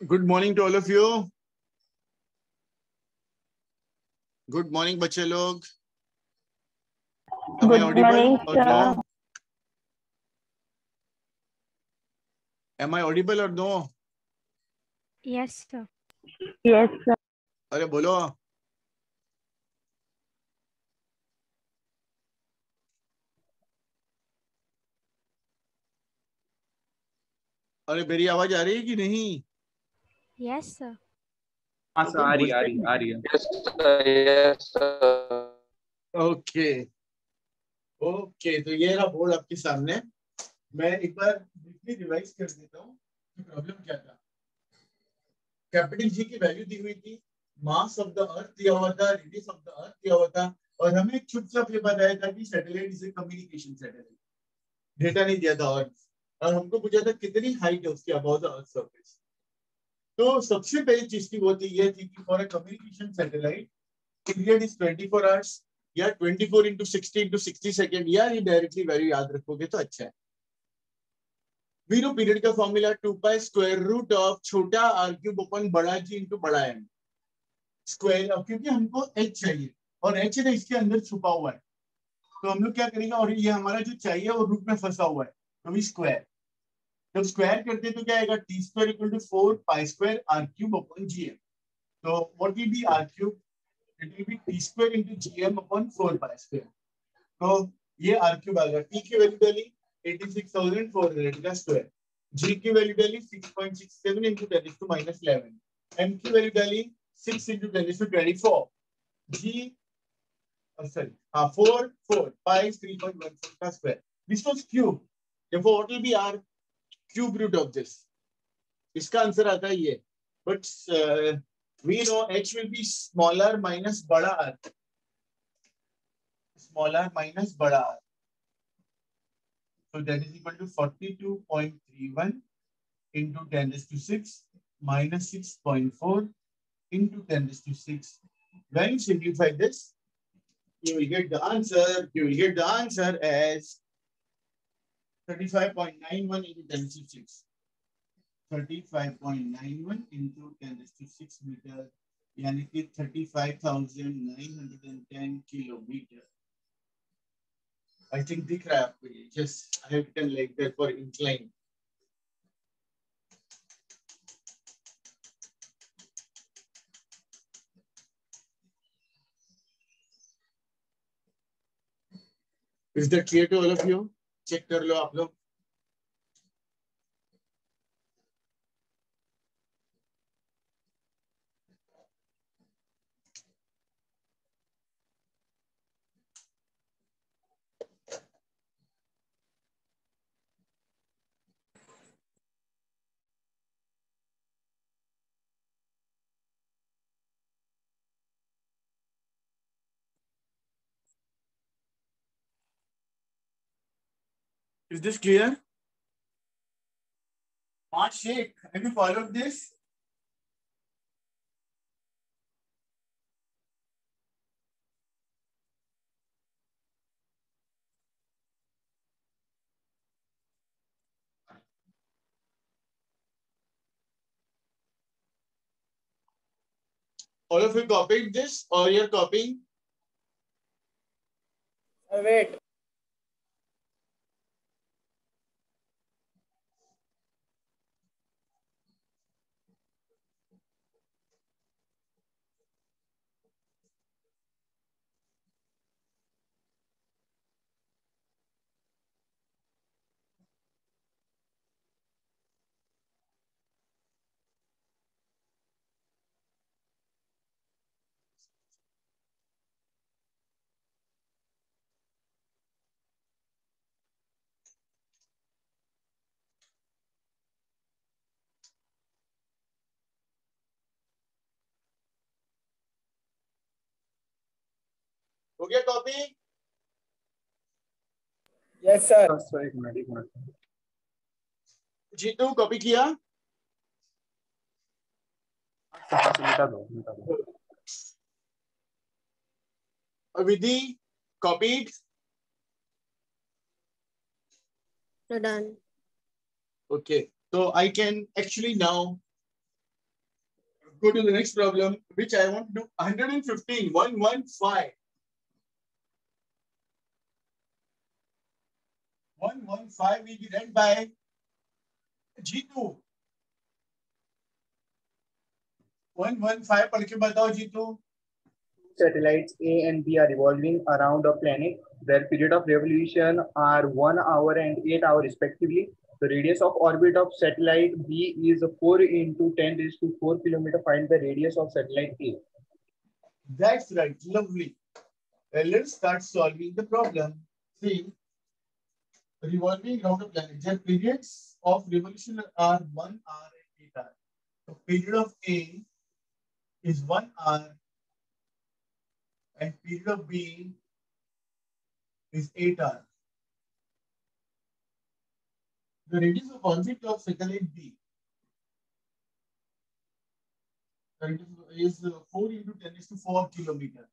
Good morning to all of you good morning बच्चे लोग am I audible और no yes अरे बोलो। अरे मेरी आवाज़ आ रही है कि नहीं? Yes, sir. हाँ सर आ रही आ रही आ रही है Yes, sir. Yes, sir. Okay okay तो ये रहा बोर्ड आपके सामने। मैं एक बार ब्रीफली रिवाइज कर देता हूँ कि प्रॉब्लम क्या था। कैपिटल जी की वैल्यू दी हुई थी मास ऑफ़ द अर्थ दिया हुआ था रेडियस ऑफ़ द अर्थ दिया हुआ था और हमें छुप छाप ये बताया था कि satellite is a communication satellite data नहीं दिया था और और हमको पूछा था कितनी हाइट है उसकी अबाउट द अर्थ सरफेस तो सबसे पहली चीज़ की वो थी ये थी कि for a communication satellite period is 24 hours या 24 four into sixty into sixty second या ये डायरेक्टली वैल्यू याद रखोगे तो अच्छा है। वी नो पीरियड का formula two pi square root of छोटा आर क्यूब अपन बड़ा जी इंटू बड़ा एम स्क्वायर अब क्योंकि हमको एच चाहिए, और एच है इसके अंदर छुपा हुआ है। तो हम लोग क्या करेंगे, और ये हमारा जो चाहिए, वो रूट में फंसा हुआ है तो स्क्वायर जब स्क्वायर करते तो क्या आएगा? T square equal to four pi square R cube upon G M तो what will be R cube it will be T square into GM upon 4 pi square तो ये r क्यूब आ गया। t की value डाली 86400 का square g की value डाली 6.67 into 10 to minus 11 m की वैल्यू डाली 6 इनटू 10 टू 24 g सॉरी हाँ 4 4 पाई 3.14 का square this was cube therefore, what will be r? Cube root of this इसका आंसर आता है ये but we know h will be smaller minus bada r smaller minus bada r so that is equal to 42.31 into 10 raised to 6 minus 6.4 into 10 raised to 6 when you simplify this you will get the answer you will get the answer as 35.91 into 10 raised to 6 35.91 into 10 raised to 6 meter यानी कि 35,910 kilometre I think दिख रहा है आपको ये just I have done like that for incline is that clear to all of you Check कर लो आप लोग। Is this clear? Mark Sheikh, have you followed this? All of you copied this or you're copying? Uh, wait हो गया topic yes sir Jitu copy किया? Vidhi copy done okay तो I can actually now go to the go to the next problem two hundred and fifteen one one five 115 will be read by G2. 115 पढ़ के बताओ Jeetu Satellites A and B are revolving around a planet. Their period of revolution are one hour and eight hour respectively. The radius of orbit of satellite B is 4 into 10 raised to 4 kilometer. Find the radius of satellite A. That's right. Lovely. Well, let's start solving the problem. See, revolving around a planet. Their periods of revolution are one hour and eight hours. The period of A is one hour and period of B is eight hours. The radius of orbit of satellite B is uh, 4 into 10 is to 4 kilometer.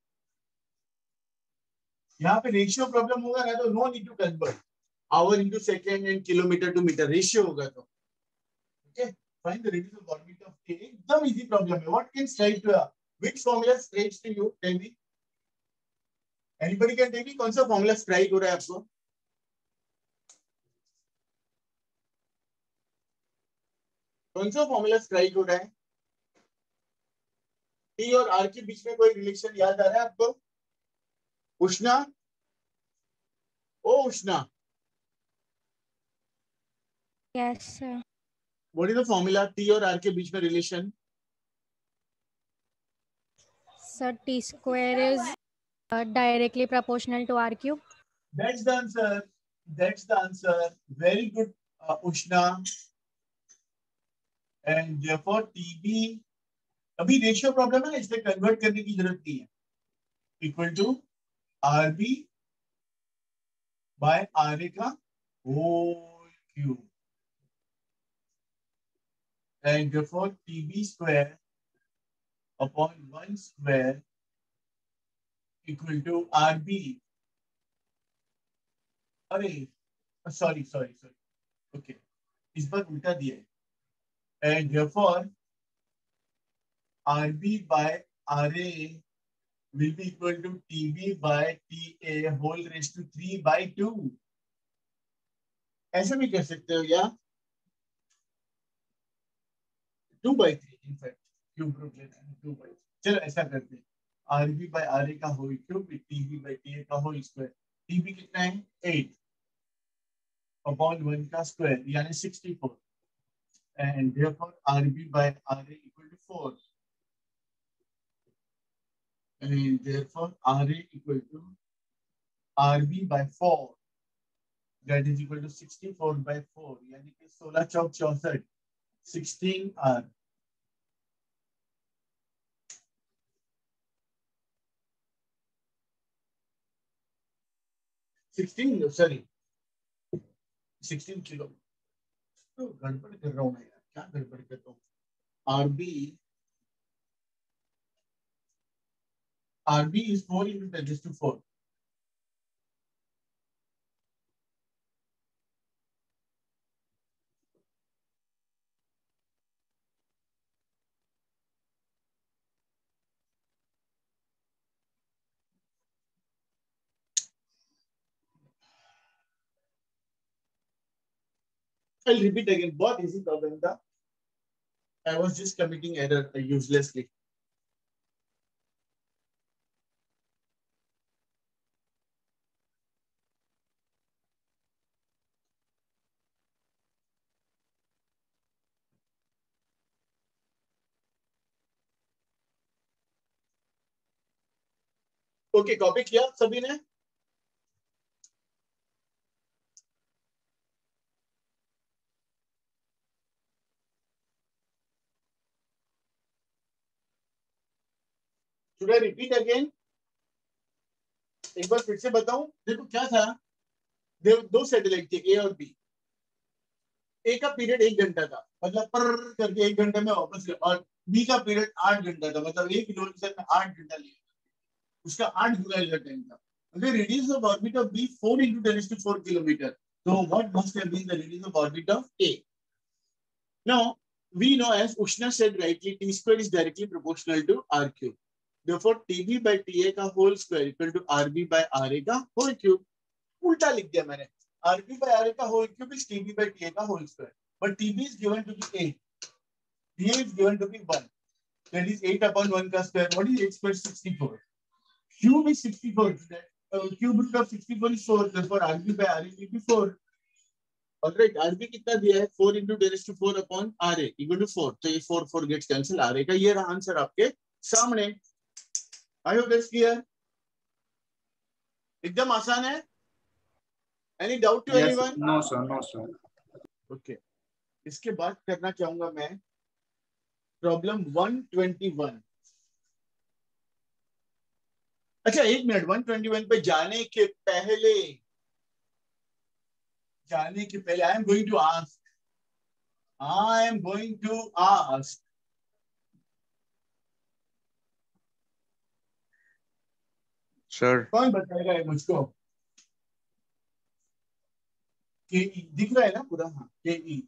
यहाँ पे ratio problem होगा ना तो no need to convert hour into second and kilometre to metre ratio होगा तो। एकदम easy problem है। What can to which to you tell me anybody can tell me कौन सा स्ट्राइक हो रहा है आपको? कौन सा फार्मूला स्ट्राइक हो रहा है? टी और आर के बीच में कोई रिलेशन याद आ रहा है आपको? उष्णा? ओ, Ushna. Yes, sir. What is the formula T और आर के बीच में relation Sir, T square is uh, directly proportional to R cube. That's the answer that's the answer very good Ushna and therefore TB अभी ratio problem है ना इसलिए convert करने की ज़रूरत नहीं है. Equal to R B by R A का whole cube and therefore TB square upon 1 square equal to RB. अरे सॉरी सॉरी सॉरी ओके इस बार उल्टा दिया है and therefore RB by RA will be equal to TB by TA whole raised to 3 by 2. ऐसे भी कर सकते हो या two by three in fact cube root लेना है टू बाई चलो ऐसा करते हैं। R B by R A का whole cube T B by T A का होल स्क्वायर टी बी कितना है? एट अपॉन वन का स्क्वायर यानी sixty four and therefore R B by R A equal to four and therefore RA equal to RB by 4 that is equal to 64 by 4 यानी कि 16 चौक चौसठ. 16 R sixteen sorry sixteen kilo तो गड़बड़ कर रहा हूँ मैं यार क्या गड़बड़ करता हूँ RB RB is four into ten two four I'll repeat again. बहुत easy problem था. I was just committing error uselessly. Okay copy किया सभी ने शुड आई रिपीट अगेन एक बार फिर से बताऊँ? देखो क्या था? देव दो सैटेलाइट थे ए और बी ए का पीरियड एक घंटा था। मतलब पर करके एक घंटे में वापस और बी का पीरियड आठ घंटा था। मतलब एक किलोमीटर में आठ घंटा लिया। उसका आठ घंटा का टाइम था। अगर radius of orbit of B four into ten to four kilometre तो what must have radius of orbit of A now we know as Ushna directly proportional to R cube Therefore, TB by TA का whole square equal to RB by RA का whole cube. उल्टा लिख दिया मैंने. RB by RA का whole cube is TB by TA का whole square. But TB is given to be 8. TA is given to be 1. That is 8 upon 1 का square. What is 8 square? 64. Cube is 64. That, uh, cube root of 64 is 4. Therefore, RB by RA will be 4. Alright RB कितना दिया है four into ten raise to four upon R A equal to four तो ये four four gets cancel R A का ये रहा answer आपके सामने आई होप दैट्स क्लियर एकदम आसान है? Any doubt to anyone no, sir. No, sir. Okay इसके बाद करना चाहूँगा मैं। प्रॉब्लम 121 अच्छा एक मिनट 121 पे जाने के पहले जाने के पहले I am going to ask I am going to ask sir कौन बताएगा ये मुझको के ई दिख रहा है ना पूरा? हाँ K E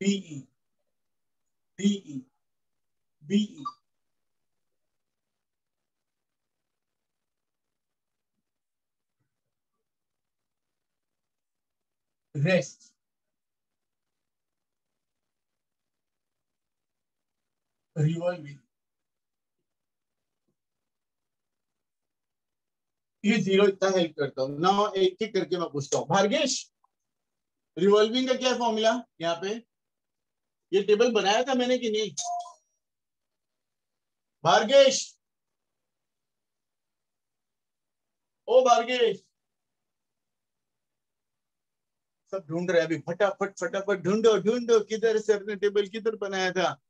T E D E B E rest revolving ये ज़ीरो इतना हेल्प करता हूँ। ना एक एक करके मैं पूछता हूँ। भार्गेश रिवॉल्विंग का क्या फॉर्मूला यहाँ पे? ये टेबल बनाया था मैंने कि नहीं? भार्गेश! ओ भार्गेश! सब ढूंढ रहे अभी। फटाफट फटाफट ढूंढो ढूंढो, किधर सर ने टेबल किधर बनाया था?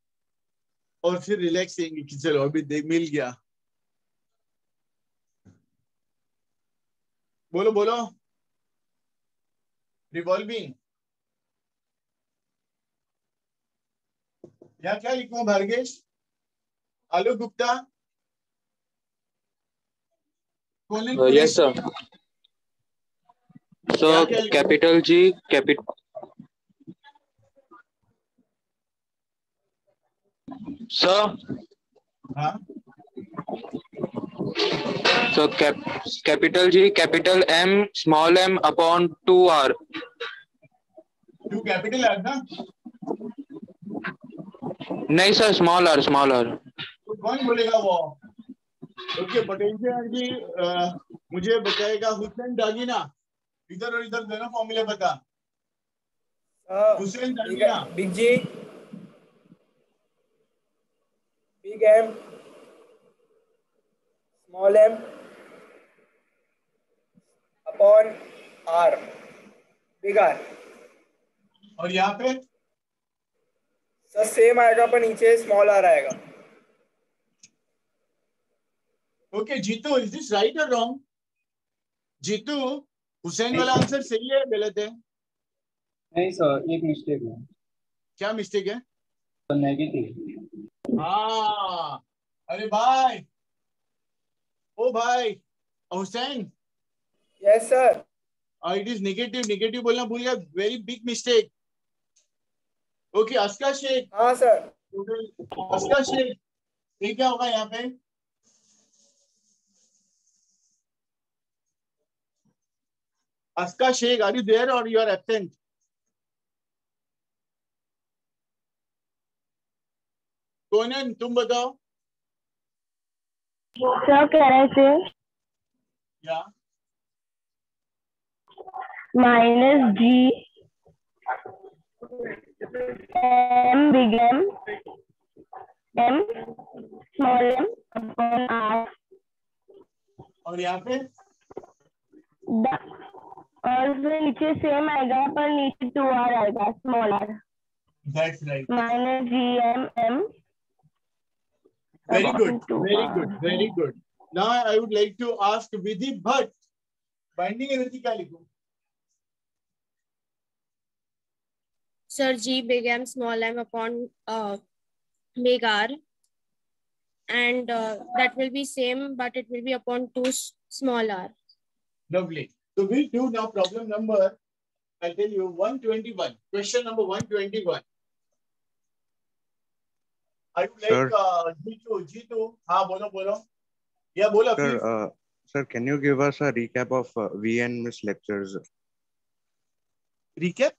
और फिर रिलैक्स रहेंगे कि चलो अभी दे, मिल गया। बोलो बोलो। रिवॉल्विंग या क्या लिखूं भार्गेश? आलोक गुप्ता। यस सर क्या so capital G capital sir हाँ। So capital G capital M small m upon two R two capital R ना नहीं sir small r small r तो कौन बोलेगा वो? ओके पोटेंशियल जी मुझे बताएगा हुसैन दागिना इधर और इधर दोनों फॉर्मूले बता। Hussain big big G big M small m upon R big R और यहाँ पे? सर सेम आएगा पर नीचे स्मॉल आर आएगा। Okay Jitu is this right और रॉन्ग जीतू हुसैन वाला आंसर सही है गलत है? नहीं सर एक मिस्टेक है। क्या मिस्टेक है? नेगेटिव हाँ। अरे भाई! ओ भाई Hussain. Yes sir it is negative negative बोलना भूल गया। Very big mistake okay Aska Sheikh हाँ सर अस्का शेख ये क्या होगा यहाँ पे? Aska Sheikh are you there और यू आर एब्सेंट कौन तुम बताओ। क्या कह रहे थे? Minus G. M big M. M small m upon R. और यहाँ पे? और फिर नीचे सेम आएगा पर नीचे टू आर आएगा small r that's right minus G M M. Very good, very good, very good. Now I would like to ask Vidhi Bhatt, binding energy calico. Sir, G big M small M upon uh, big R. And uh, that will be same, but it will be upon 2 small r. Lovely. So we'll do now problem number, I'll tell you 121. Question number 121. I would like Sir. uh, Jitu, Jitu. हाँ बोलो बोलो. Yeah बोलो Sir, please. uh, sir, can you give us a recap of uh, VN Miss lectures? Recap.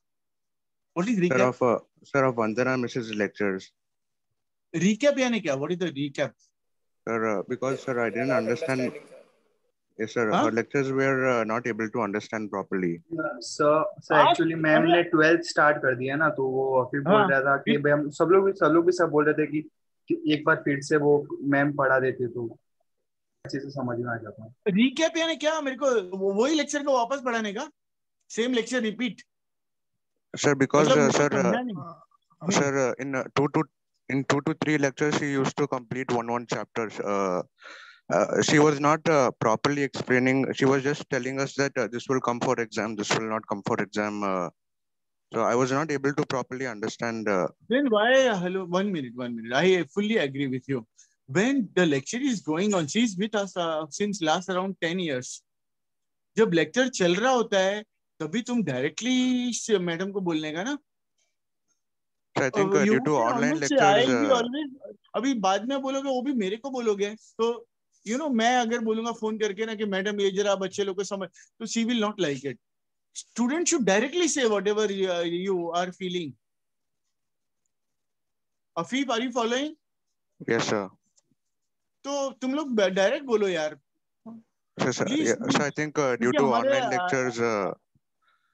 What is Sir, recap? of uh, sir of Vandana Mrs. lectures. Recap यानी क्या? What is the recap? Sir, uh, because sir, I didn't understand. Yes, sir. Huh? Her lectures were uh, not able to understand properly. Sir sir आप- actually ma'am ने twelfth start कर दिया ना तो वो अभी बोल हाँ, रहा था कि भाई हम सब लोग भी सब लोग भी सब बोल रहे थे कि, कि एक बार फिर से वो मैम पढ़ा देती तो अच्छे से समझ में आ जाता Recap यानी क्या? मेरे को वो- वही लेक्चर को वापस पढ़ाने का? Same lecture repeat. Sir, because मतलब uh, मुझे sir, uh, समझा नहीं. sir, uh, in uh, two to in two to three lectures, she used to complete one one chapter. Uh, uh, she was not uh, properly explaining. She was just telling us that uh, this will come for exam. This will not come for exam. Uh, so I was not able to properly understand. Uh, Then why? Hello, one minute, one minute. I fully agree with you. When the lecture is going on, she's with us uh, since last around 10 years. जब lecture चल रहा होता है तभी तुम directly madam को बोलने का ना so I think uh, You due to can online always say, lectures. I'll be Uh, always- अभी बाद में बोलोगे वो भी मेरे को बोलोगे तो यू नो मैं अगर बोलूँगा फ़ोन करके ना कि मैडम ये जरा बच्चे लोग को समझ तो she will not like it student should directly से whatever you are feeling Afif are you following yes, sir. तो तुम लोग डायरेक्ट बोलो यार So, sir, Please, yeah, so I please. think uh, due क्योंकि to हमारे, online uh, lectures, uh,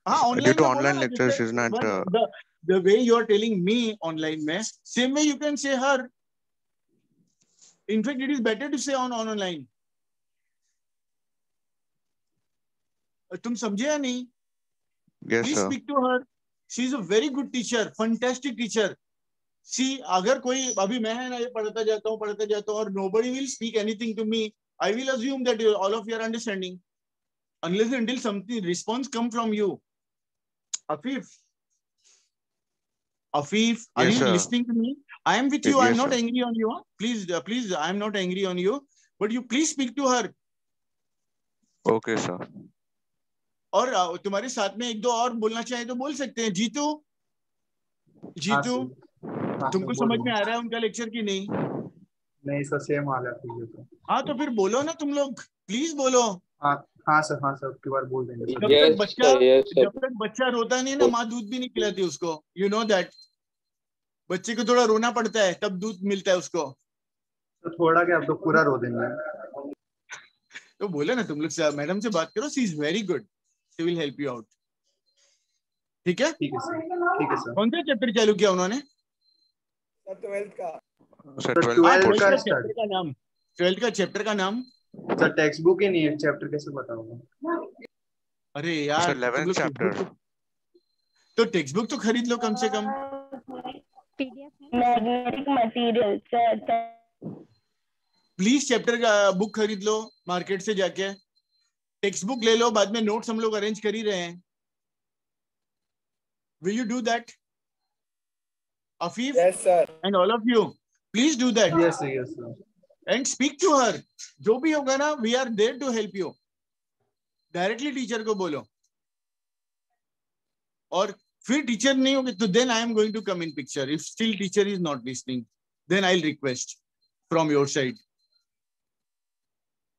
हाँ due online to online lectures is not. Uh, the the way you are telling me online में same way you can say her in fact it is better to say on online uh, तुम समझे या नहीं? Speak to her she is a very good teacher fantastic teacher see अगर कोई अभी मैं है ना ये पढ़ता जाता हूँ पढ़ता जाता हूँ और nobody will speak anything to me I will assume that all of your understanding unless until something response come from you Afif Afif are you listening to me I am with you. Yes, I'm not sir. angry on you please uh, please I am not angry on you but you please speak to her. Okay, sir. और uh, तुम्हारे साथ में एक दो और बोलना चाहे तो बोल सकते हैं। जीतू? जीतू? हाँ, तुमको समझ में आ रहा है उनका लेक्चर की नहीं? नहीं सर सेम हाल है तो। हाँ तो फिर बोलो ना तुम लोग। प्लीज़ बोलो। हाँ हाँ सर हाँ सर की बार बोल देंगे। जब तक बच्चा. जब तक बच्चा रोता नहीं ना माँ दूध भी नहीं पिलाती उसको। यू नो दैट बच्चे को थोड़ा रोना पड़ता है तब दूध मिलता है उसको? तो थोड़ा क्या तो पूरा रो देंगे। तो बोले ना तुम लोग से मैडम से बात करो she is very good she will help you out ठीक है? ठीक है सर ठीक है सर। कौन सा चैप्टर चालू किया उन्होंने? ट्वेल्थ का। Sir, Sir, 12th 12th portion. का चैप्टर का नाम। ट्वेल्थ का चैप्टर का नाम? सर टेक्स्ट बुक ही नहीं है चैप्टर कैसे बताऊँगा? अरे यार Sir, तुम 11th लोग chapter. textbook तो टेक्स्ट बुक तो खरीद लो कम से कम। PDF magnetic material please chapter का बुक खरीद लो मार्केट से जाके। टेक्स्ट बुक ले लो बाद में नोट्स हम लोग अरेंज कर ही रहे हैं। Will you do that Afif sir and all of you please do that yes sir yes sir and speak to her जो भी होगा ना we are there to help you directly teacher को बोलो। और फिर टीचर नहीं होगे तो then I am going to come in picture if still teacher is not listening then I request from your side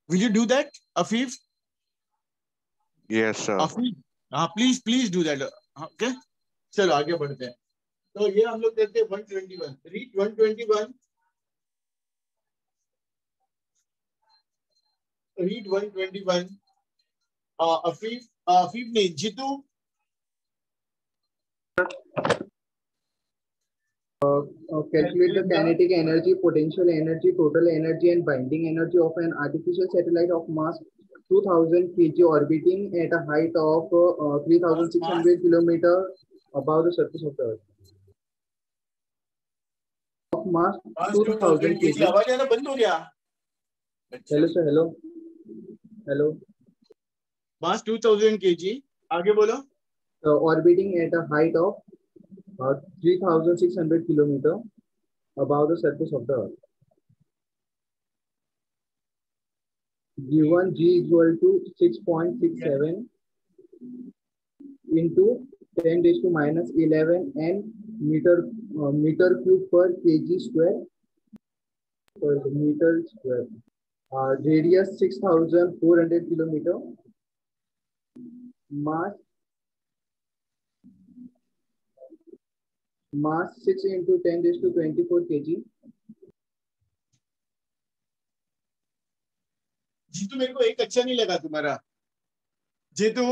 will you do that Afif Yes, sir. Afif हाँ please please do that okay चलो आगे बढ़ते हैं तो ये हम लोग देखते हैं 121 read 121 read 121 uh, Afif uh, Afif नहीं Jitu Uh, calculate the kinetic energy, potential energy, total energy, and binding energy of an artificial satellite of mass 2000 kg orbiting at a height of uh, 3600 kilometer above the surface of the earth. Of mass 2000 kg. हो Hello, sir. Hello. Hello. मास 2000 kg आगे बोलो Uh, orbiting at a height of uh, 3600 kilometer above the surface of the earth. Given g equal to 6.67 into 10 raised to minus 11 and meter uh, meter cube per kg square per meter square. Uh, radius 6,400 kilometer. Mass mass 6 into 10 raised to 24 kg. Jitu मेरे को एक अच्छा नहीं लगा तुम्हारा। Jitu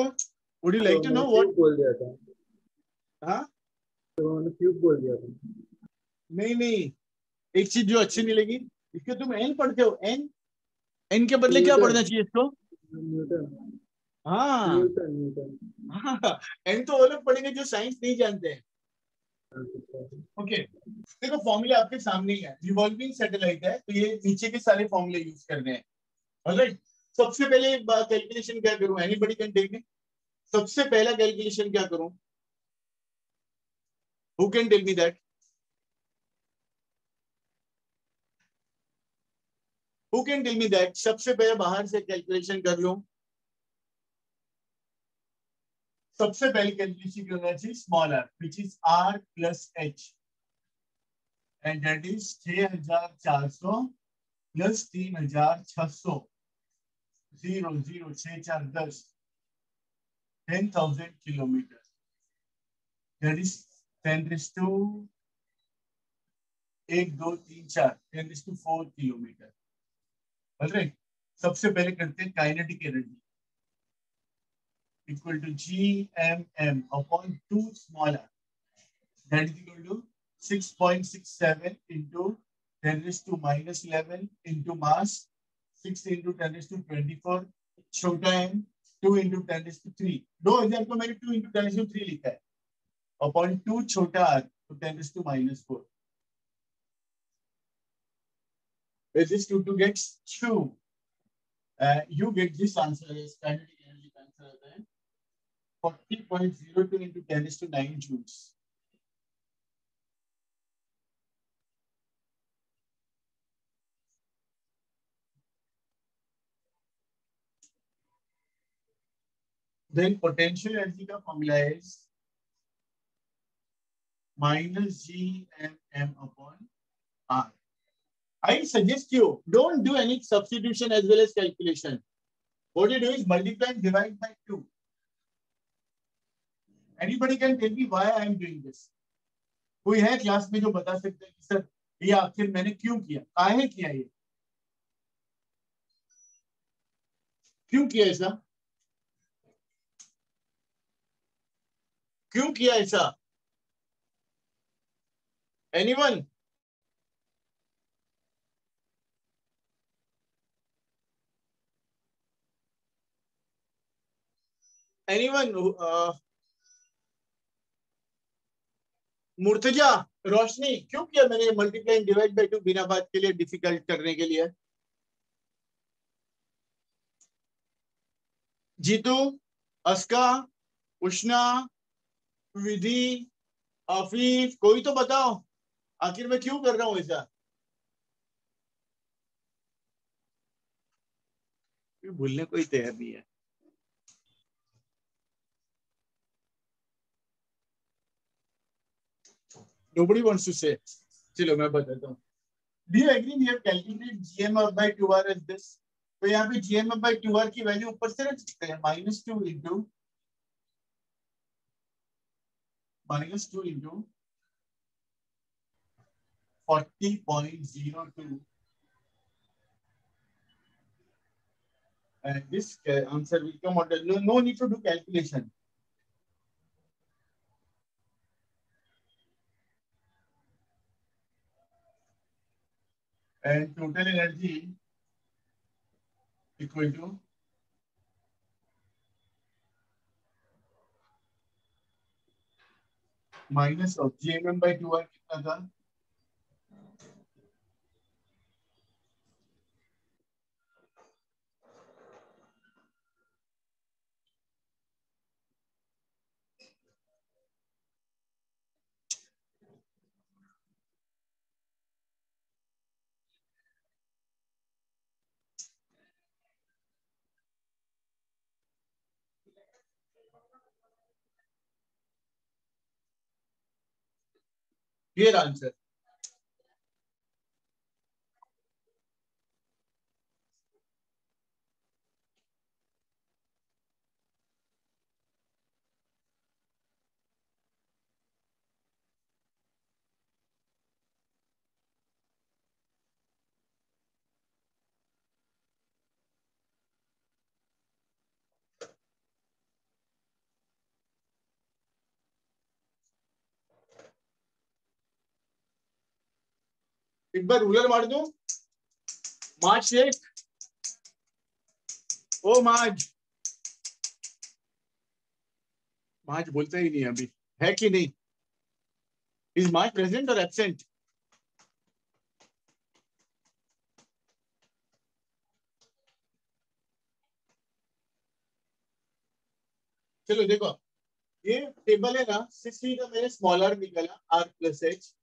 would you like to know what बोल दिया था। हाँ? तो उन्होंने क्यूब बोल दिया था। नहीं नहीं। एक चीज़ जो अच्छी नहीं लगी इसके तुम एन पढ़ते हो। एन एन के बदले क्या पढ़ना चाहिए इसको? न्यूटन हाँ। न्यूटन न्यूटन हाँ एन तो वो लोग पढ़ेंगे जो साइंस नहीं जानते। हैं ओके देखो फॉर्मूला आपके सामने ही है। रिवॉल्विंग सैटेलाइट है तो ये नीचे के सारे फॉर्मूले यूज़ करने हैं। ऑलराइट सबसे पहले कैलकुलेशन क्या करूँ? एनीबॉडी कैन टेक इट सबसे पहला कैलकुलेशन क्या करूँ? Who can tell me that who can tell me that सबसे पहले बाहर से कैलकुलेशन कर लूँ। सबसे पहले R which is R plus H and that is छह हज़ार चार सौ प्लस तीन हज़ार छह सौ. ज़ीरो ज़ीरो छह, चार, दस. Ten thousand kilometre that is ten raise to एक, दो, तीन, चार. Ten raise to four kilometre सबसे पहले करते हैं kinetic energy equal to GMM upon 2 smaller. That is equal to 6.67 into 10 raised to minus 11 into mass 6 into 10 raised to 24 छोटा m 2 into 10 raised to 3 दो को मैंने 2 into 10 raised to 3 लिखा है upon 2 छोटा r तो 10 raised to minus 4 This is 2 to get 2 uh, you get this answer as kinetic energy answer है 40.02 into 10 is to 9 joules. Then potential energy का formula is minus G M M upon R. I suggest you don't do any substitution as well as calculation. What you do is multiply and divide by 2. Anybody can tell me why I am doing this? कोई है class में जो बता सकते हैं कि sir, ये आखिर मैंने क्यों किया? काहे किया ये? क्यों किया ऐसा? क्यों किया ऐसा? एनीवन एनीवन मुर्तजा, रोशनी, क्यों किया मैंने मल्टीप्लाई डिवाइड बाय टू बिना बात के लिए डिफ़िकल्ट करने के लिए? जीतू, अस्का, उष्णा, विधि, आफीफ, कोई तो बताओ, आखिर मैं क्यों कर रहा हूँ ऐसा? भूलने कोई तैयार नहीं है। Nobody wants to say चलो मैं बताता हूँ do you agree we have calculated gmf by 2r as this तो यहाँ पे gmf by 2r की वैल्यू ऊपर से रख सकते हैं minus two into minus two into forty point zero two and this answer will come out no, no need to do calculation and total energy equal to minus of gmm by 2r कितना था Clear answer. एक बार ruler मार दूँ? मार्च शेख ओ माज माज बोलता ही नहीं अभी। है कि नहीं? इज़ माज प्रेजेंट और एबसेंट चलो देखो, ये टेबल है ना सिक्सटी का मैंने स्मॉलर निकला आर प्लस एच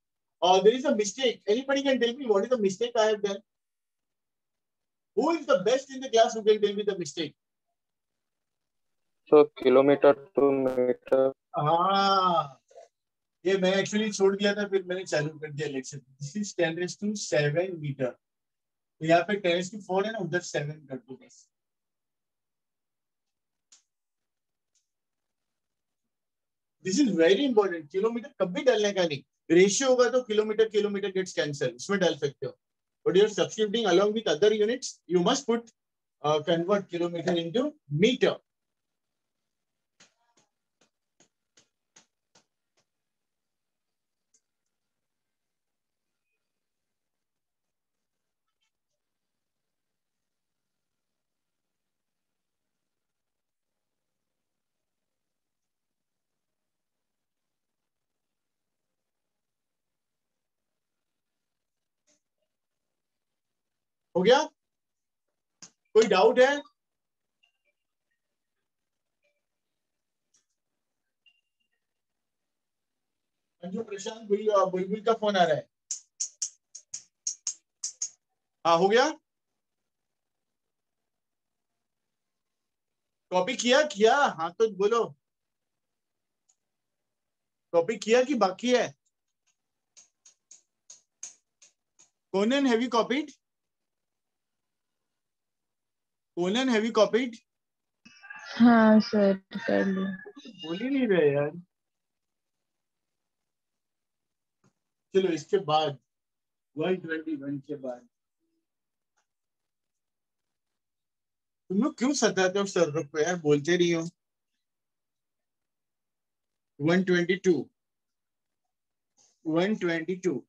और there is a mistake anybody can tell me what is the mistake I have done who is the best in the class who can tell me the mistake? So kilometer to meter. हाँ ये मैं actually छोड़ दिया था फिर मैंने चालू कर दिया lecture this is ten raise to seven metre तो यहाँ पे टेन रेस टू फोर है ना उधर सेवन कर दो बस. This is very important kilometre कभी डालने का नहीं. रेशियो होगा तो किलोमीटर किलोमीटर गेट्स कैंसल उसमें डाल सकते हो but you're substituting along with other units you must put uh, convert kilometer into हो गया? कोई डाउट है? अंजू, प्रशांत, बुल- बुलबुल का फ़ोन आ रहा है। हाँ हो गया? कॉपी किया किया? हाँ तो बोलो। कॉपी किया कि बाकी है? कोनन have you copied ओलन have you copied हाँ सर कर लिया बोल ही नहीं रहे यार। चलो इसके बाद 121 के बाद। तुम लोग क्यों सताते हो सर को यार बोलते रही हो। 122 122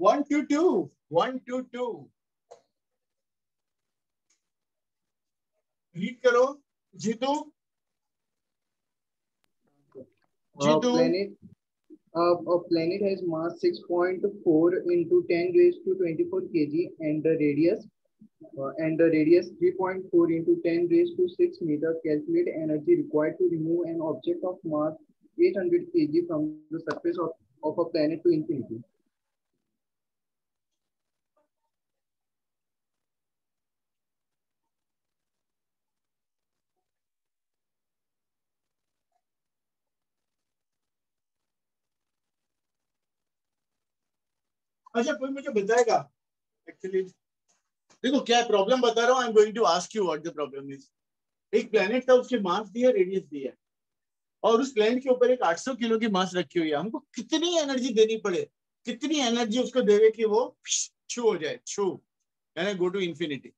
One, two, two. One, two, two. Read करो Jitu Jitu planet uh, a planet has mass 6.4 into 10 raised to 24 kg and the radius uh, and the radius 3.4 into 10 raised to 6 meter calculate energy required to remove an object of mass 800 kg from the surface of, of a planet to infinity अच्छा कोई मुझे बताएगा? Actually देखो क्या problem बता रहा हूँ I am going to ask you what the problem is एक प्लेनेट था उसके मास दिया रेडियस दिया और उस प्लेनेट के ऊपर एक 800 किलो की मास रखी हुई है। हमको कितनी एनर्जी देनी पड़े? कितनी एनर्जी उसको देवे कि वो छू हो जाए छू। यानी गो टू इंफिनिटी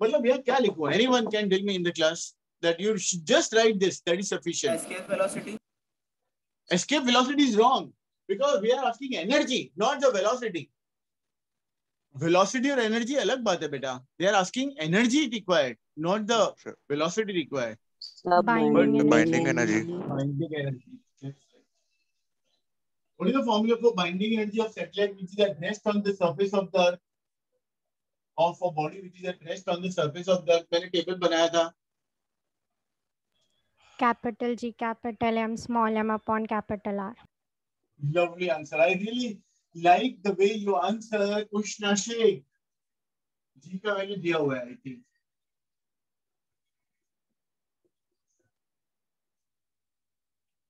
मतलब यार क्या लिखूं? Anyone can tell me in the class that you just write this that is sufficient escape velocity escape velocity is wrong because we are asking energy not the velocity velocity और energy अलग बात है बेटा they are asking energy required not the Sure. velocity required Binding The energy. binding energy. binding energy what is the formula for binding energy of satellite which is at rest on the surface of the earth of a body which is at rest on the surface of the earth मैंने table बनाया था Capital G, capital M, small m upon capital R. Lovely answer. I really like the way you answer Ushna Sheikh. जी का value दिया हुआ है I think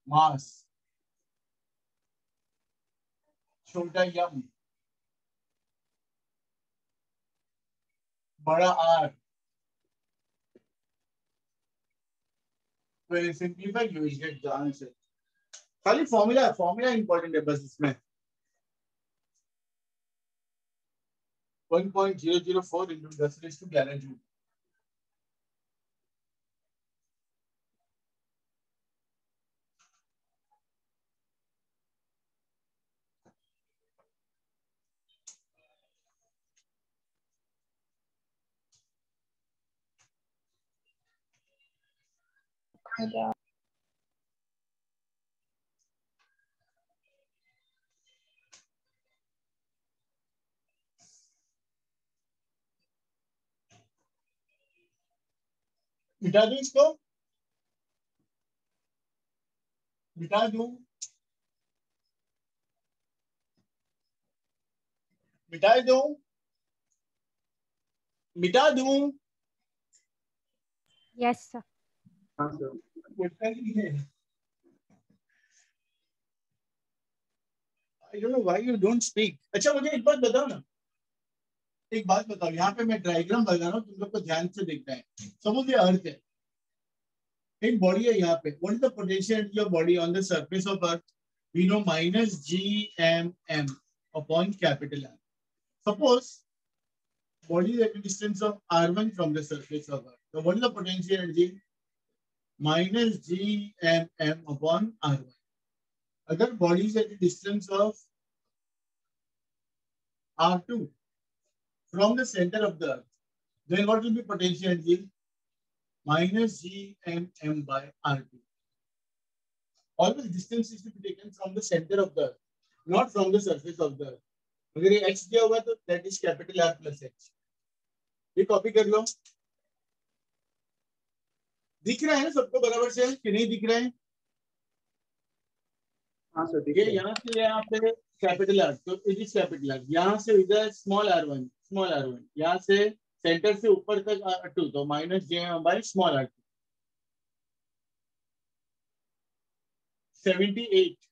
मास छोटा यम बड़ा R when you simplify you will get the answer खाली formula है formula important है बस इसमें। 1.004 into 10 raised to 11 joule मिटा दूँ इसको? मिटा दूँ। मिटा दूँ। मिटा दूँ। हाँ सर है। I don't know why you don't speak. अच्छा मुझे एक बात बताओ ना। एक बात बताओ, यहाँ पे मैं डायग्राम बना रहा हूँ, तुम लोग को ध्यान से देखना है। सपोज़ ये अर्थ है। एक बॉडी है यहाँ पे। What is the potential energy of body on the surface of earth we know minus G M M upon capital R suppose at a distance of r1 from the surface of earth. So what is the potential energy minus g m m upon r1 अगर at a distance of r2 from the center of the earth, then what will be potential energy? Minus Gmm by R2. Always distance is to be taken from the center of the earth, not from the surface of the earth. अगर ये h दिया हुआ तो that is capital R plus h. ये copy कर लो दिख रहा है ना सबको बराबर से कि नहीं दिख रहा है हाँ सर ये यहाँ से यहाँ पे कैपिटल आर तो इट इज़ कैपिटल आर यहाँ से इधर small R one small R one यहाँ से सेंटर से ऊपर तक टू तो minus J M by small R two seventy eight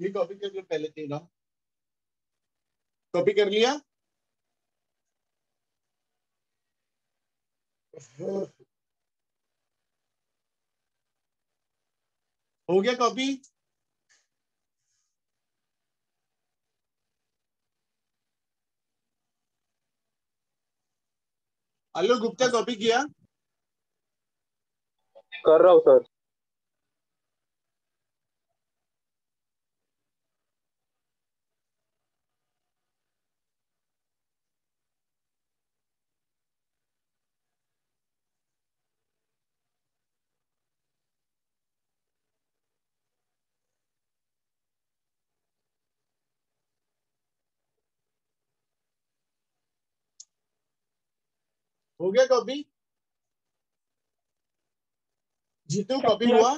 ये कॉपी कर लो, पहले तीनों कॉपी कर लिया? हो गया कॉपी हेलो गुप्ता कॉपी किया? कर रहा हूँ सर हो गया कॉपी जीतू अच्छा, कभी अच्छा। हुआ?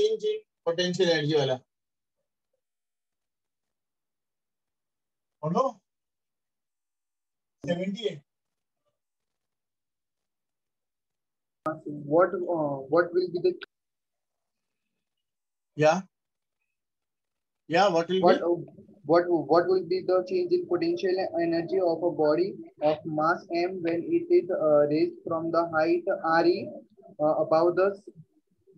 इन पोटेंशियल एनर्जी वाला? Seventy eight what uh, what will be the yeah. Yeah what will what be? What what will be the change in potential energy of a body of mass m when it is uh, raised from the height re uh, above the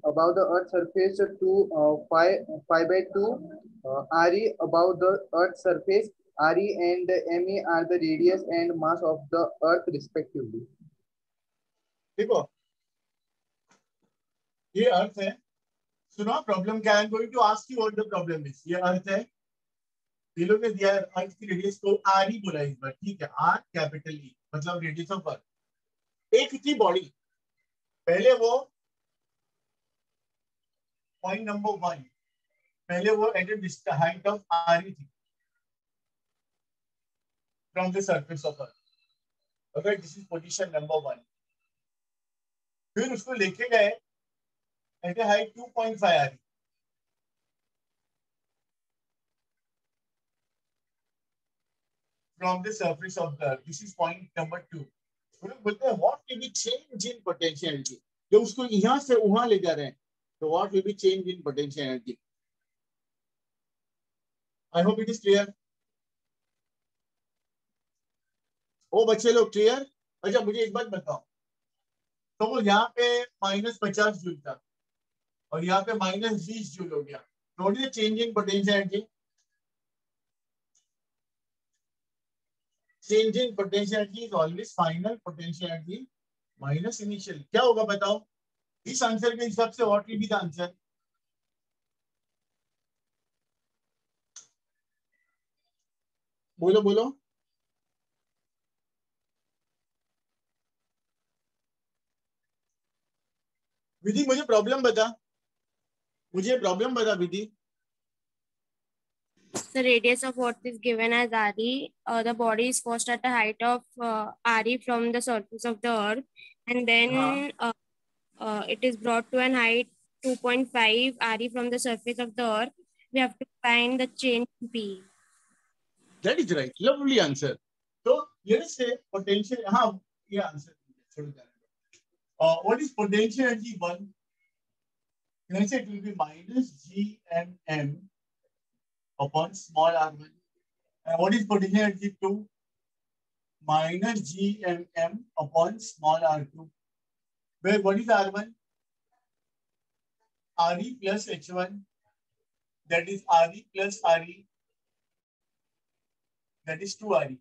above the earth surface to uh, pi pi by 2 uh, re above the earth surface. Re and me are the radius and mass of the earth respectively. देखो ये earth है। सुनो problem क्या है? Going to ask you what the problem is ये earth है। ये ने दिया है अर्थ की रेडियस को आर ही बोला इस बार। ठीक है। आर कैपिटल ई मतलब रेडियस ऑफ़ अर्थ एक थी बॉडी पहले वो पॉइंट नंबर वन पहले वो एट हाइट ऑफ़ आर ही थी। From the surface of earth अगर this is position number one फिर उसको लेके गए ए हाइट 2.5 आ रही from the surface of the earth. This is point number two. वो लोग बोलते हैं what will be change in potentiality? जो उसको यहाँ से वहाँ ले जा रहे हैं तो what will be change in potentiality? I hope it is clear. ओ बच्चे लोग क्लियर अच्छा मुझे एक बात बताओ तो यहाँ पे माइनस पचास जूल था और यहाँ पे माइनस बीस जूल हो गया। Note the change in potentiality change in potentiality is always final potentiality minus initial. क्या होगा बताओ? इस आंसर के हिसाब से what will be the answer बोलो बोलो। विधि, मुझे प्रॉब्लम बता। मुझे प्रॉब्लम बता विधि the radius of what is given as RE. Uh, the body is first at a height of uh, RE from the surface of the earth, and then uh, uh, it is brought to an height 2.5 RE from the surface of the earth. We have to find the change in P. That is right. Lovely answer. So let us say potential. हाँ, ये answer. Uh, what is potential energy one? Let's say it will be minus G M M upon small r1. And what is potential energy 2? Minus GMM upon small r2. Where what is r1? RE plus H1. That is RE plus RE. That is 2RE.